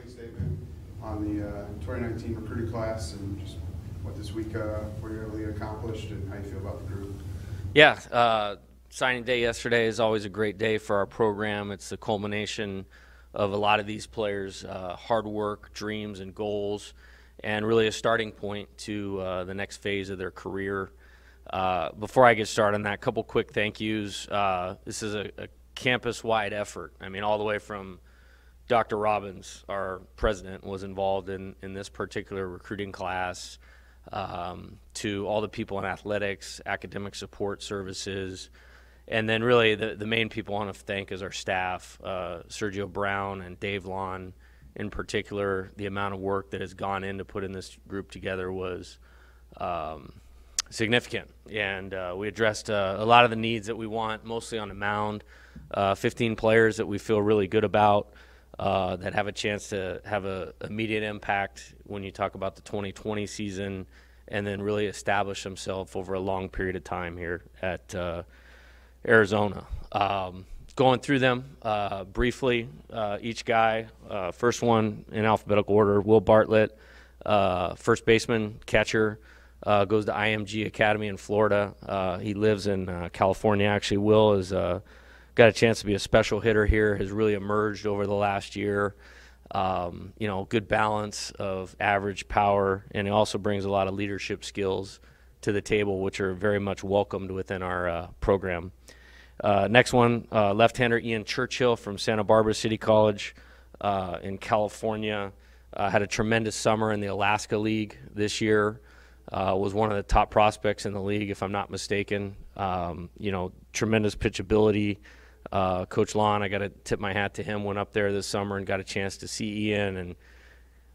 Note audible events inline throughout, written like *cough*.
opening statement on the uh, 2019 recruiting class and just what this week uh, were you really accomplished and how you feel about the group. Yeah, uh, signing day yesterday is always a great day for our program. It's the culmination of a lot of these players' uh, hard work, dreams, and goals, and really a starting point to uh, the next phase of their career. Uh, before I get started on that, a couple quick thank yous. Uh, this is a, a campus wide effort. I mean, all the way from Dr. Robbins, our president, was involved in, in this particular recruiting class, um, to all the people in athletics, academic support services, and then really the, the main people I want to thank is our staff, uh, Sergio Brown and Dave Lawn in particular. The amount of work that has gone into putting this group together was um, significant, and uh, we addressed uh, a lot of the needs that we want, mostly on the mound. Uh, 15 players that we feel really good about. Uh, that have a chance to have a immediate impact when you talk about the 2020 season, and then really establish themselves over a long period of time here at uh, Arizona. Um, going through them uh, briefly, uh, each guy. Uh, first one in alphabetical order: Will Bartlett, uh, first baseman, catcher. Uh, goes to IMG Academy in Florida. He lives in California. Actually, Will has got a chance to be a special hitter here. Has really emerged over the last year. Um, you know, good balance of average power, and he also brings a lot of leadership skills to the table, which are very much welcomed within our program. Uh, next one, uh, left-hander Ian Churchill from Santa Barbara City College uh, in California. Uh, had a tremendous summer in the Alaska League this year. Uh, was one of the top prospects in the league, if I'm not mistaken. Um, you know, tremendous pitchability. Uh, Coach Lawn, I got to tip my hat to him. Went up there this summer and got a chance to see Ian, and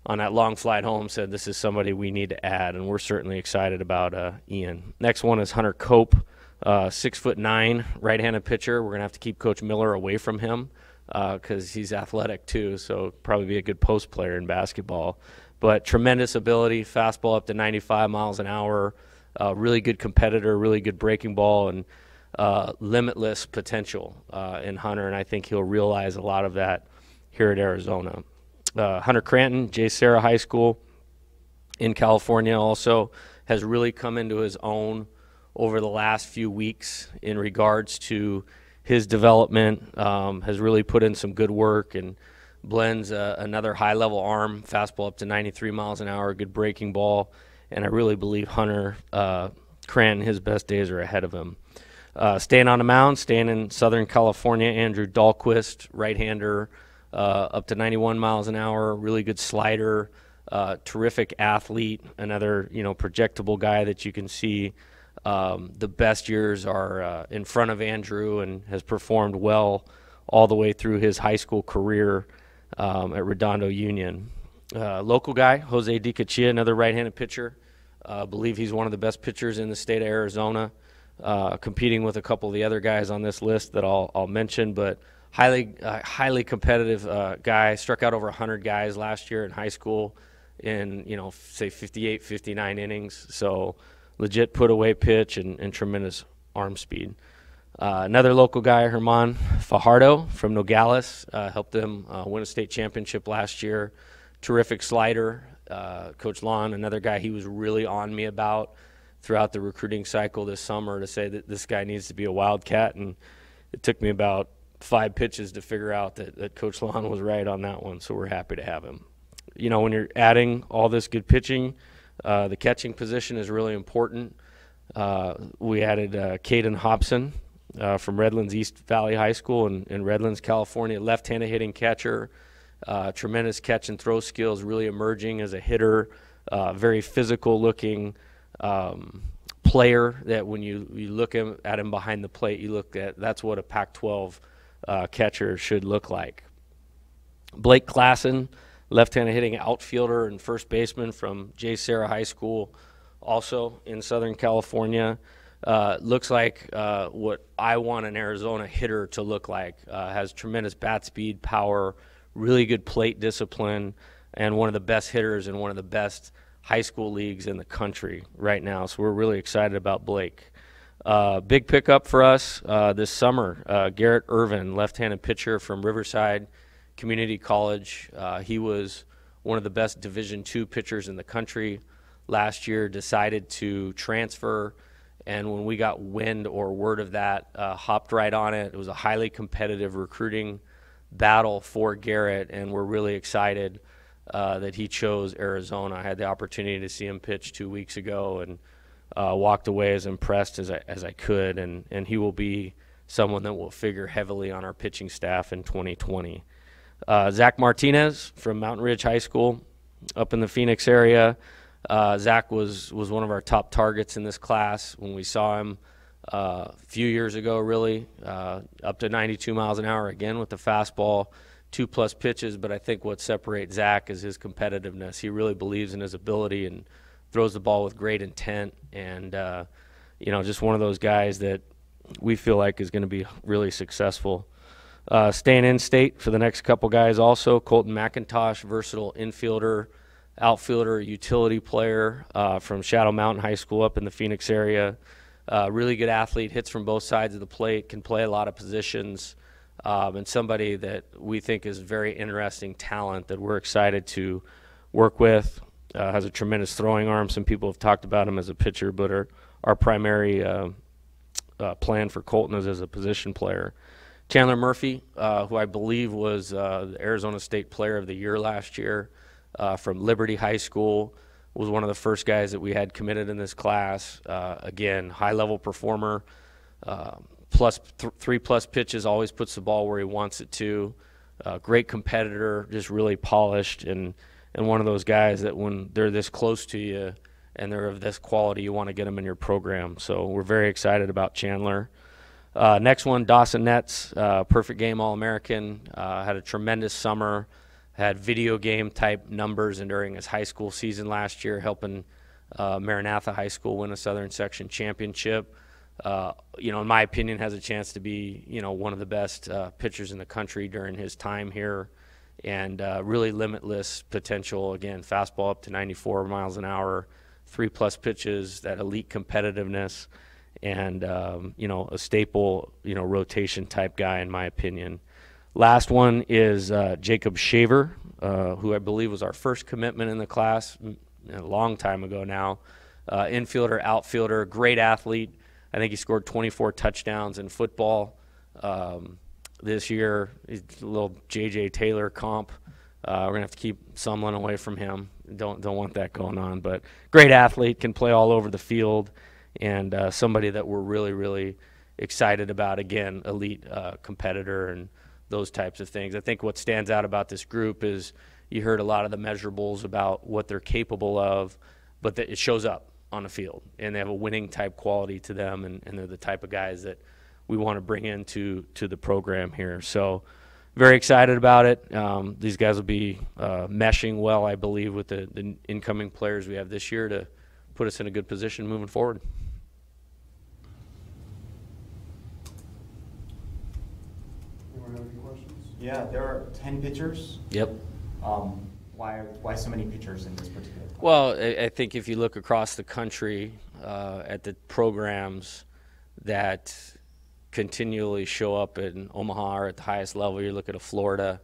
on that long flight home, said this is somebody we need to add, and we're certainly excited about Ian. Next one is Hunter Cope. Uh, six foot nine, right-handed pitcher. We're gonna have to keep Coach Miller away from him because uh, he's athletic too. So probably be a good post player in basketball. But tremendous ability, fastball up to 95 miles an hour. Uh, really good competitor, really good breaking ball, and uh, limitless potential uh, in Hunter. And I think he'll realize a lot of that here at Arizona. Uh, Hunter Cranton, JSerra High School in California, also has really come into his own over the last few weeks in regards to his development. Um, has really put in some good work and blends uh, another high level arm, fastball up to 93 miles an hour, good breaking ball. And I really believe Hunter uh, his best days are ahead of him. Uh, staying on the mound, staying in Southern California, Andrew Dahlquist, right hander, uh, up to 91 miles an hour, really good slider, uh, terrific athlete, another you know projectable guy that you can see um, the best years are uh, in front of Andrew and has performed well all the way through his high school career um, at Redondo Union. Uh, local guy, Jose Dicachia, another right-handed pitcher. I uh, believe he's one of the best pitchers in the state of Arizona, uh, competing with a couple of the other guys on this list that I'll, I'll mention, but highly, uh, highly competitive uh, guy. Struck out over 100 guys last year in high school in, you know, say 58, 59 innings. So legit put away pitch and, and tremendous arm speed. Uh, another local guy, Herman Fajardo from Nogales, uh, helped them uh, win a state championship last year. Terrific slider. Uh, Coach Lawn, another guy he was really on me about throughout the recruiting cycle this summer to say that this guy needs to be a wildcat. And it took me about five pitches to figure out that, that Coach Lawn was right on that one. So we're happy to have him. You know, when you're adding all this good pitching, uh, the catching position is really important. Uh, we added uh, Caden Hobson uh, from Redlands East Valley High School in, in Redlands, California, left-handed hitting catcher, uh, tremendous catch and throw skills, really emerging as a hitter, uh, very physical-looking um, player. That when you, you look at him behind the plate, you look at that's what a Pac-12 catcher should look like. Blake Klassen left-handed hitting outfielder and first baseman from JSerra High School, also in Southern California. Uh, looks like uh, what I want an Arizona hitter to look like. Uh, has tremendous bat speed, power, really good plate discipline, and one of the best hitters and one of the best high school leagues in the country right now. So we're really excited about Blake. Uh, big pickup for us uh, this summer. Uh, Garrett Irvin, left-handed pitcher from Riverside community college. Uh, he was one of the best Division two pitchers in the country last year. Decided to transfer, and when we got wind or word of that, uh, hopped right on it. It was a highly competitive recruiting battle for Garrett, and we're really excited uh, that he chose Arizona. I had the opportunity to see him pitch two weeks ago, and uh, walked away as impressed as I, as I could, and, and he will be someone that will figure heavily on our pitching staff in 2020. Uh, Zach Martinez from Mountain Ridge High School up in the Phoenix area. Uh, Zach was, was one of our top targets in this class when we saw him uh, a few years ago, really, up to 92 miles an hour again with the fastball, two plus pitches. But I think what separates Zach is his competitiveness. He really believes in his ability and throws the ball with great intent, and uh, you know, just one of those guys that we feel like is going to be really successful. Uh, staying in state for the next couple guys, also Colton McIntosh, versatile infielder, outfielder, utility player uh, from Shadow Mountain High School up in the Phoenix area. Uh, really good athlete, hits from both sides of the plate, can play a lot of positions, um, and somebody that we think is very interesting talent that we're excited to work with uh, has a tremendous throwing arm. Some people have talked about him as a pitcher, but our, our primary uh, uh, plan for Colton is as a position player. Chandler Murphy, uh, who I believe was uh, the Arizona State Player of the Year last year uh, from Liberty High School, was one of the first guys that we had committed in this class. again, high level performer, plus th- three plus pitches, always puts the ball where he wants it to. great competitor, just really polished and and one of those guys that when they're this close to you and they're of this quality, you want to get them in your program. So we're very excited about Chandler. Uh, next one, Dawson Netz, uh, perfect game All American. Uh, had a tremendous summer. Had video game type numbers and during his high school season last year, helping uh, Maranatha High School win a Southern Section championship. Uh, you know, in my opinion, has a chance to be you know one of the best uh, pitchers in the country during his time here and uh, really limitless potential. Again, fastball up to 94 miles an hour, three plus pitches, that elite competitiveness, and um, you know a staple you know rotation type guy in my opinion. Last one is uh, Jacob Shaver, uh, who I believe was our first commitment in the class a long time ago now. Infielder, outfielder, great athlete. I think he scored 24 touchdowns in football. Um, this year. He's a little J.J. Taylor comp. Uh, we're gonna have to keep Sumlin away from him. Don't don't want that going on. But great athlete, can play all over the field, and uh, somebody that we're really really excited about. Again, elite uh, competitor and those types of things. I think what stands out about this group is you heard a lot of the measurables about what they're capable of, but that it shows up on the field, and they have a winning type quality to them, and, and they're the type of guys that we want to bring into to the program here. So very excited about it. Um, these guys will be uh, meshing well, I believe, with the, the incoming players we have this year to put us in a good position moving forward. Anyone have any questions? Yeah, there are 10 pitchers. Yep. Um, why, why so many pitchers in this particular? Well, I, I think if you look across the country uh, at the programs that continually show up in Omaha or at the highest level, you look at a Florida,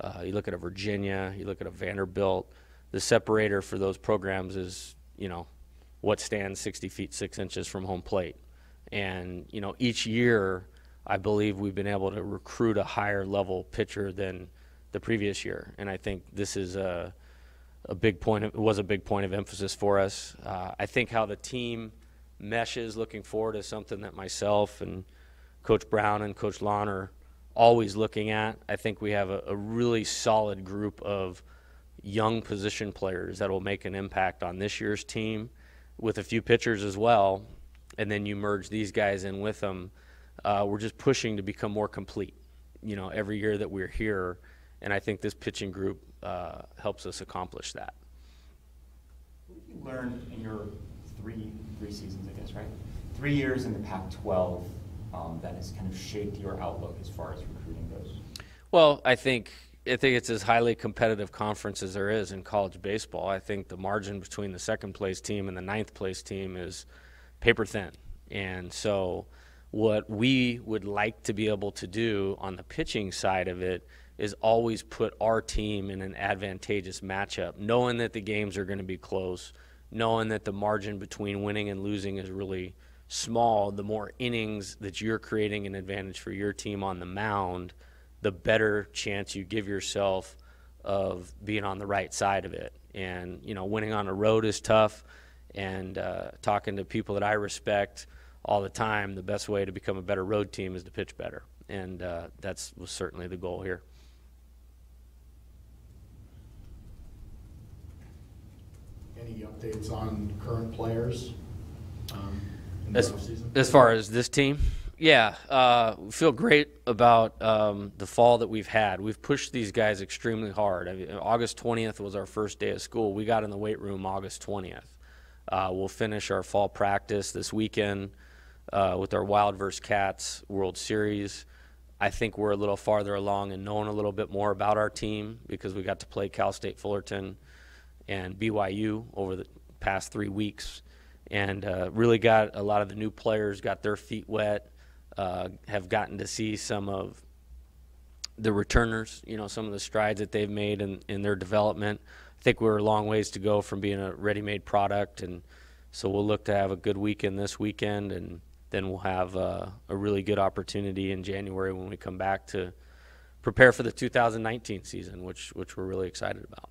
uh, you look at a Virginia, you look at a Vanderbilt. The separator for those programs is, you know, what stands 60 feet 6 inches from home plate. And, you know, each year, I believe we've been able to recruit a higher level pitcher than the previous year. And I think this is a, a big point, of, it was a big point of emphasis for us. Uh, I think how the team meshes looking forward is something that myself and Coach Brown and Coach Lawn are always looking at. I think we have a, a really solid group of young position players that will make an impact on this year's team with a few pitchers as well. And then you merge these guys in with them. Uh, we're just pushing to become more complete, you know, every year that we're here. And I think this pitching group uh, helps us accomplish that. What did you learn in your three, three seasons, I guess, right? Three years in the Pac-12 um, that has kind of shaped your outlook as far as recruiting goes? Well, I think I think it's as highly competitive conference as there is in college baseball. I think the margin between the second place team and the ninth place team is paper thin. And so what we would like to be able to do on the pitching side of it is always put our team in an advantageous matchup, knowing that the games are going to be close, knowing that the margin between winning and losing is really small. The more innings that you're creating an advantage for your team on the mound, the better chance you give yourself of being on the right side of it. And, you know, winning on the road is tough. And uh, talking to people that I respect all the time, the best way to become a better road team is to pitch better. And uh, that's was certainly the goal here. Any updates on current players um, in the As, offseason? as far as this team, yeah, uh, we feel great about um, the fall that we've had. We've pushed these guys extremely hard. I mean, August 20th was our first day of school. We got in the weight room August 20th. Uh, we'll finish our fall practice this weekend uh, with our Wild vs. Cats World Series. I think we're a little farther along in knowing a little bit more about our team because we got to play Cal State Fullerton and BYU over the past three weeks, and uh, really got a lot of the new players got their feet wet. Uh, have gotten to see some of the returners, you know, some of the strides that they've made in, in their development. I think we're a long ways to go from being a ready-made product, and so we'll look to have a good weekend this weekend, and then we'll have uh, a really good opportunity in January when we come back to prepare for the 2019 season, which which we're really excited about.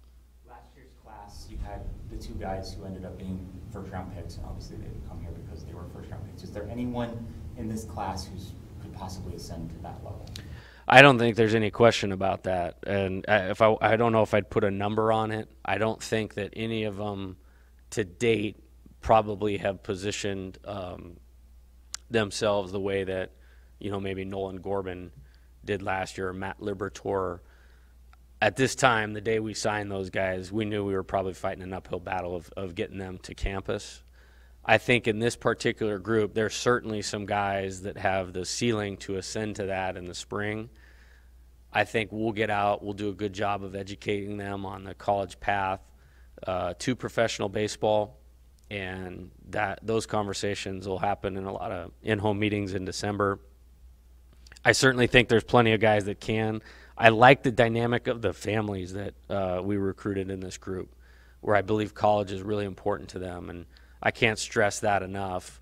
Last year's class, you had the two guys who ended up being first-round picks, and obviously they didn't come here because they were first-round picks. Is there anyone in this class who could possibly ascend to that level? I don't think there's any question about that. And if I, I don't know if I'd put a number on it. I don't think that any of them to date probably have positioned um, themselves the way that, you know, maybe Nolan Gorman did last year Matt Liberatore. At this time, the day we signed those guys, we knew we were probably fighting an uphill battle of, of getting them to campus. I think in this particular group, there's certainly some guys that have the ceiling to ascend to that in the spring. I think we'll get out, we'll do a good job of educating them on the college path uh, to professional baseball, and that those conversations will happen in a lot of in-home meetings in December. I certainly think there's plenty of guys that can. I like the dynamic of the families that uh, we recruited in this group, where I believe college is really important to them, and I can't stress that enough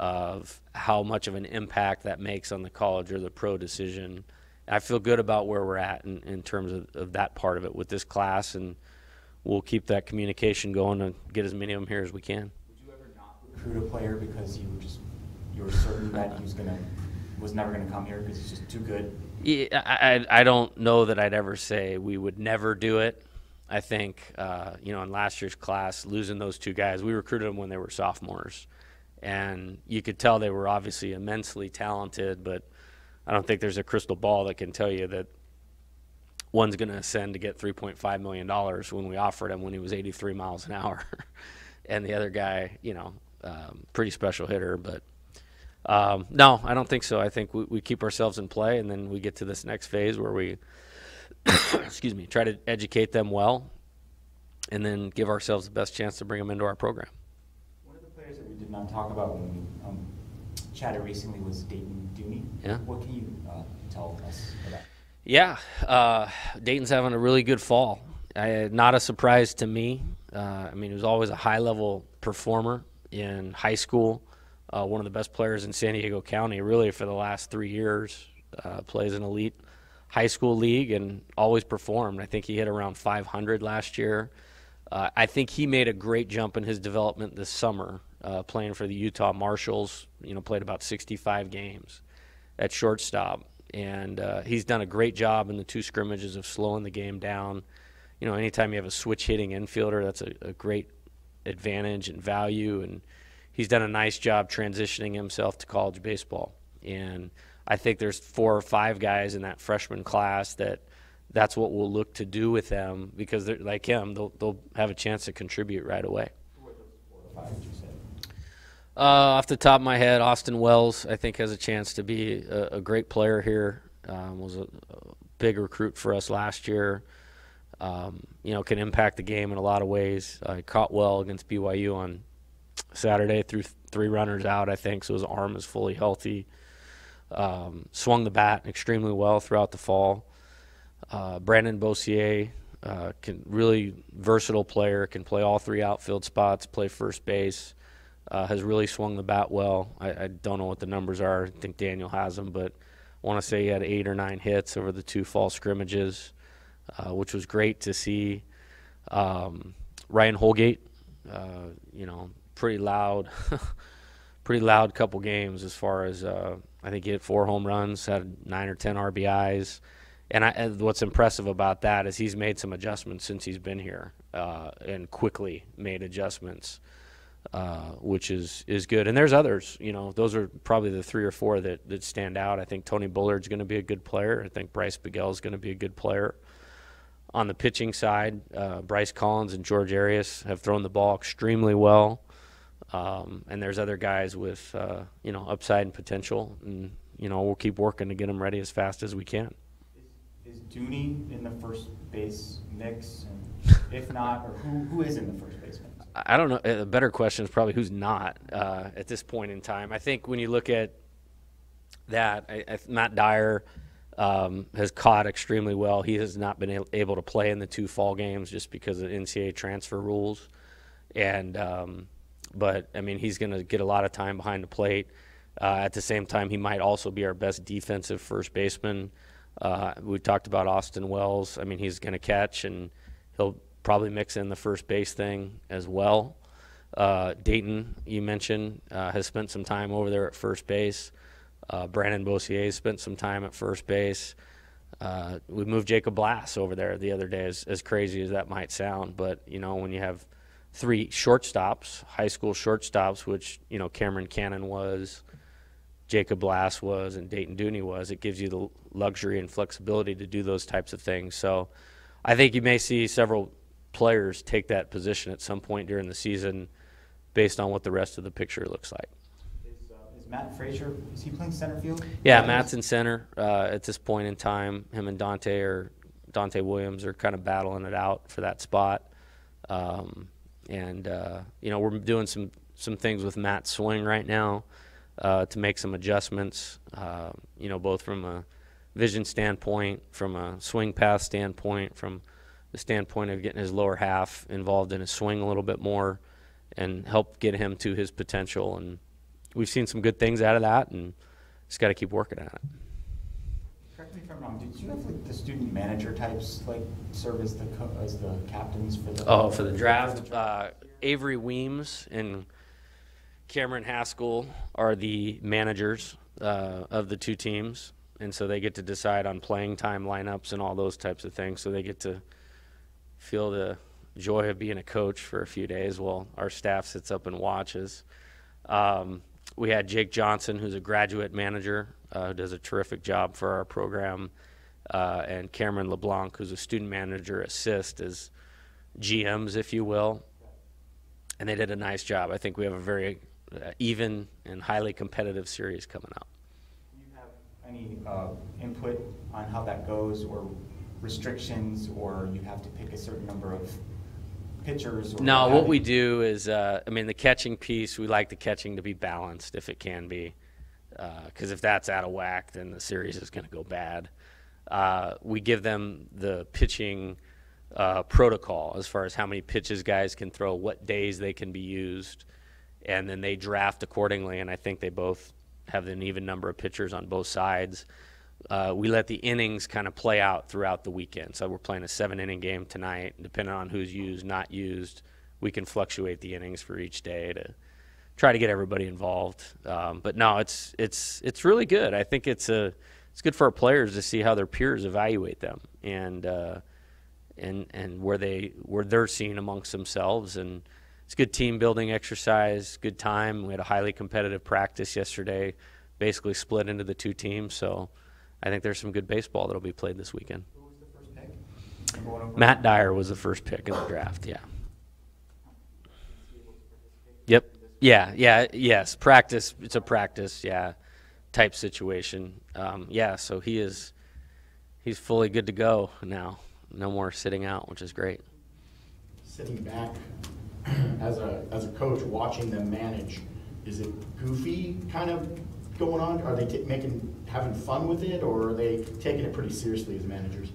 of how much of an impact that makes on the college or the pro decision. I feel good about where we're at in, in terms of, of that part of it with this class, and we'll keep that communication going and get as many of them here as we can. Would you ever not recruit a player because you were just you were certain that he was gonna was never gonna come here because he's just too good? Yeah, I, I don't know that I'd ever say we would never do it. I think, uh, you know, in last year's class, losing those two guys, we recruited them when they were sophomores. And you could tell they were obviously immensely talented, but I don't think there's a crystal ball that can tell you that one's going to ascend to get $3.5 million when we offered him when he was 83 miles an hour. *laughs* and the other guy, you know, um, pretty special hitter, but um, no, I don't think so. I think we, we keep ourselves in play, and then we get to this next phase where we, *coughs* excuse me, try to educate them well, and then give ourselves the best chance to bring them into our program. One of the players that we did not talk about when we um, chatted recently was Dayton Dooney. Yeah. What can you uh, tell us about? Yeah, uh, Dayton's having a really good fall. I, not a surprise to me. Uh, I mean, he was always a high level performer in high school. Uh, one of the best players in San Diego County, really, for the last three years. Uh, plays an elite high school league and always performed. I think he hit around 500 last year. Uh, I think he made a great jump in his development this summer, uh, playing for the Utah Marshals. You know, played about 65 games at shortstop, and uh, he's done a great job in the two scrimmages of slowing the game down. You know, anytime you have a switch hitting infielder, that's a, a great advantage and value, and he's done a nice job transitioning himself to college baseball. And I think there's four or five guys in that freshman class that that's what we'll look to do with them because they're like him, they'll, they'll have a chance to contribute right away. Uh, off the top of my head, Austin Wells, I think, has a chance to be a, a great player here. Um, was a, a big recruit for us last year. Um, you know, can impact the game in a lot of ways. Uh, caught well against BYU on Saturday, threw th- three runners out, I think, so his arm is fully healthy. Um, swung the bat extremely well throughout the fall. Uh, Brandon Boissiere, uh, can really versatile player, can play all three outfield spots, play first base. Uh, has really swung the bat well. I, I don't know what the numbers are. I think Daniel has them, but I want to say he had eight or nine hits over the two fall scrimmages, uh, which was great to see. Um, Ryan Holgate, uh, you know, pretty loud, *laughs* pretty loud couple games as far as uh, I think he hit four home runs, had nine or ten RBIs, and, I, and what's impressive about that is he's made some adjustments since he's been here, uh, and quickly made adjustments, uh, which is is good. And there's others, you know, those are probably the three or four that that stand out. I think Tony Bullard's going to be a good player. I think Bryce Bagel is going to be a good player. On the pitching side, uh, Bryce Collins and George Arias have thrown the ball extremely well. Um, and there's other guys with, uh, you know, upside and potential. And, you know, we'll keep working to get them ready as fast as we can. Is, is Dooney in the first base mix? And if not, or who, who is in the first base mix? I I don't know. A better question is probably who's not uh, at this point in time. I think when you look at that, I, I, Matt Dyer um, has caught extremely well. He has not been able to play in the two fall games just because of NCAA transfer rules. And um, but I mean, he's going to get a lot of time behind the plate. Uh, at the same time, he might also be our best defensive first baseman. Uh, we talked about Austin Wells. I mean, he's going to catch and he'll probably mix in the first base thing as well. Uh, Dayton, you mentioned, uh, has spent some time over there at first base. Uh, Brandon Boissiere spent some time at first base. Uh, we moved Jacob Blass over there the other day, as, as crazy as that might sound. But, you know, when you have three shortstops, high school shortstops, which, you know, Cameron Cannon was, Jacob Blass was, and Dayton Dooney was, it gives you the luxury and flexibility to do those types of things. So I think you may see several players take that position at some point during the season based on what the rest of the picture looks like. Is, uh, is Matt Frazier, is he playing center field? Yeah, Matt's in center uh, at this point in time. Him and Dante or Dante Williams are kind of battling it out for that spot. Um, and uh, you know we're doing some some things with Matt's swing right now uh, to make some adjustments. Uh, you know, both from a vision standpoint, from a swing path standpoint, from the standpoint of getting his lower half involved in his swing a little bit more, and help get him to his potential. And we've seen some good things out of that, and just got to keep working at it. Correct me if I'm wrong, did you have like the student manager types like serve as the, co- as the captains for the? Oh, for the draft, uh, Avery Weems and Cameron Haskell are the managers uh, of the two teams, and so they get to decide on playing time lineups and all those types of things. So they get to feel the joy of being a coach for a few days while our staff sits up and watches. Um, we had Jake Johnson, who's a graduate manager, uh, who does a terrific job for our program, uh, and Cameron LeBlanc, who's a student manager assist, as GMs, if you will. And they did a nice job. I think we have a very uh, even and highly competitive series coming up. Do you have any uh, input on how that goes or restrictions or you have to pick a certain number of pitchers? or No, what we do is, uh, I mean, the catching piece, we like the catching to be balanced if it can be. Because if that's out of whack, then the series is going to go bad. Uh, we give them the pitching uh, protocol as far as how many pitches guys can throw, what days they can be used, and then they draft accordingly. And I think they both have an even number of pitchers on both sides. Uh, we let the innings kind of play out throughout the weekend. So we're playing a seven inning game tonight. Depending on who's used, not used, we can fluctuate the innings for each day to try to get everybody involved. Um, but no, it's it's it's really good. I think it's a it's good for our players to see how their peers evaluate them and uh, and and where they where they're seen amongst themselves and it's a good team building exercise, good time. We had a highly competitive practice yesterday, basically split into the two teams. So I think there's some good baseball that'll be played this weekend. Who was the first pick? Number one overall? Matt Dyer was the first pick in the draft. Yeah. Yep. Yeah. Yeah. Yes. Practice. It's a practice. Yeah. Type situation. Um, yeah. So he is. He's fully good to go now. No more sitting out, which is great. Sitting back *clears throat* as a, as a coach, watching them manage, is it goofy kind of going on? Are they making, having fun with it or are they taking it pretty seriously as managers?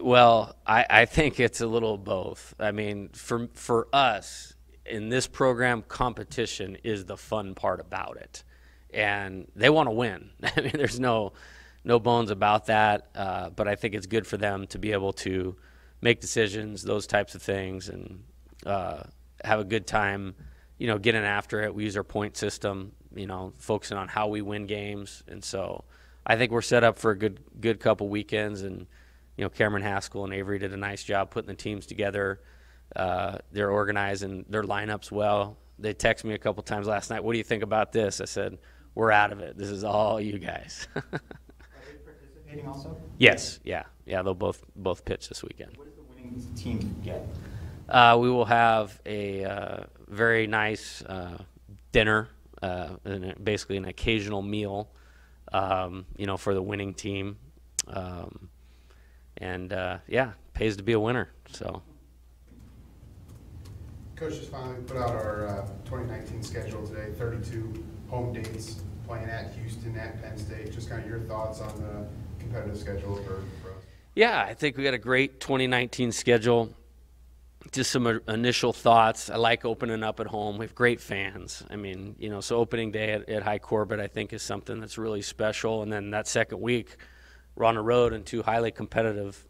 Well, I, I think it's a little both. I mean, for for us in this program, competition is the fun part about it, and they want to win. *laughs* I mean, there's no no bones about that. Uh, but I think it's good for them to be able to make decisions, those types of things, and uh, have a good time. You know, getting after it. We use our point system. You know, focusing on how we win games, and so I think we're set up for a good good couple weekends and you know, Cameron Haskell and Avery did a nice job putting the teams together. Uh, they're organizing their lineups well. They text me a couple times last night. What do you think about this? I said, "We're out of it. This is all you guys." *laughs* Are they participating also? yes, yeah, yeah. They'll both both pitch this weekend. What does the winning team get? Uh, we will have a uh, very nice uh, dinner, uh, and basically an occasional meal, um, you know, for the winning team. Um, and uh, yeah, pays to be a winner. So. Coach just finally put out our uh, 2019 schedule today, 32 home dates, playing at Houston, at Penn State. Just kind of your thoughts on the competitive schedule for for us. Yeah, I think we got a great 2019 schedule. Just some uh, initial thoughts. I like opening up at home. We have great fans. I mean, you know, so opening day at, at Hi Corbett, I think, is something that's really special. And then that second week, we're on the road in two highly competitive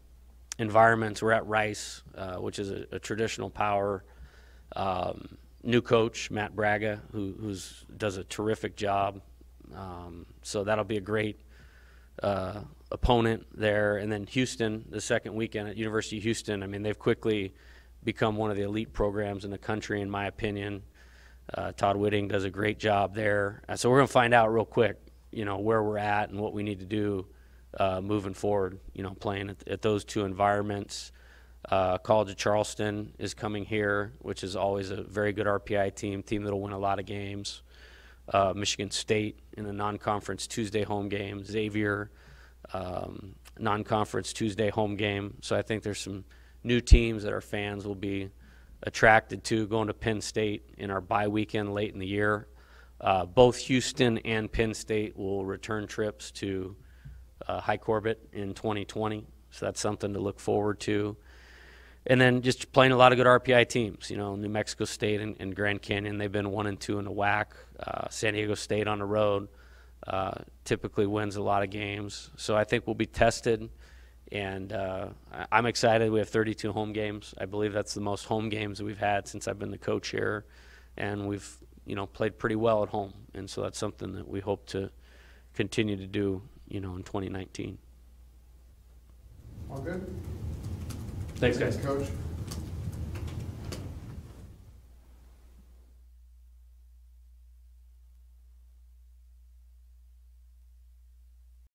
environments. We're at Rice, uh, which is a, a traditional power. Um, new coach Matt Bragga, who who's does a terrific job. Um, so that'll be a great uh, opponent there. And then Houston, the second weekend at University of Houston. I mean, they've quickly become one of the elite programs in the country, in my opinion. Uh, Todd Whitting does a great job there. Uh, so we're going to find out real quick, you know, where we're at and what we need to do uh, moving forward. You know, playing at, at those two environments. Uh, College of Charleston is coming here, which is always a very good RPI team, team that'll win a lot of games. Uh, Michigan State in a non-conference Tuesday home game. Xavier, um, non-conference Tuesday home game. So I think there's some new teams that our fans will be attracted to going to Penn State in our bye weekend late in the year. Uh, both Houston and Penn State will return trips to uh, Hi Corbett in 2020. So that's something to look forward to. And then just playing a lot of good RPI teams. You know, New Mexico State and, and Grand Canyon, they've been one and two in the WAC. Uh, San Diego State on the road uh, typically wins a lot of games. So I think we'll be tested. And uh, I'm excited. We have 32 home games. I believe that's the most home games we've had since I've been the coach here. And we've, you know, played pretty well at home. And so that's something that we hope to continue to do, you know, in 2019. All good? Thanks, guys. Coach.